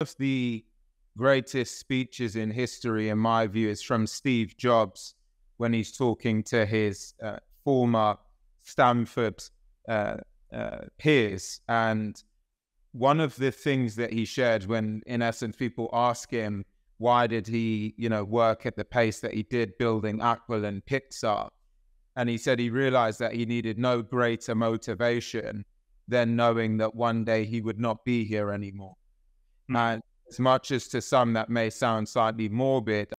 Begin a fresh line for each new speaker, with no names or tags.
of the greatest speeches in history, in my view, is from Steve Jobs when he's talking to his uh, former Stanford uh, uh, peers. And one of the things that he shared when, in essence, people ask him, why did he, you know, work at the pace that he did building Apple and Pixar? And he said he realized that he needed no greater motivation than knowing that one day he would not be here anymore. And as much as to some that may sound slightly morbid,